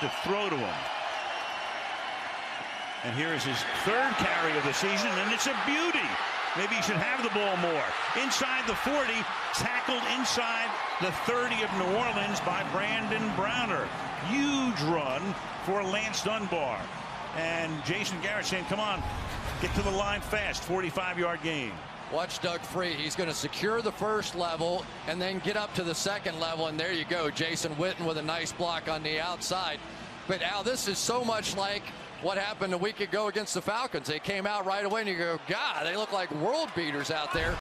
to throw to him. And here is his third carry of the season, and it's a beauty. Maybe he should have the ball more. Inside the 40, tackled inside the 30 of New Orleans by Brandon Browner. Huge run for Lance Dunbar. And Jason Garrett saying, come on, get to the line fast, 45-yard gain. Watch Doug Free. He's going to secure the first level and then get up to the second level. And there you go. Jason Witten with a nice block on the outside. But Al, this is so much like what happened a week ago against the Falcons. They came out right away and you go, God, they look like world beaters out there.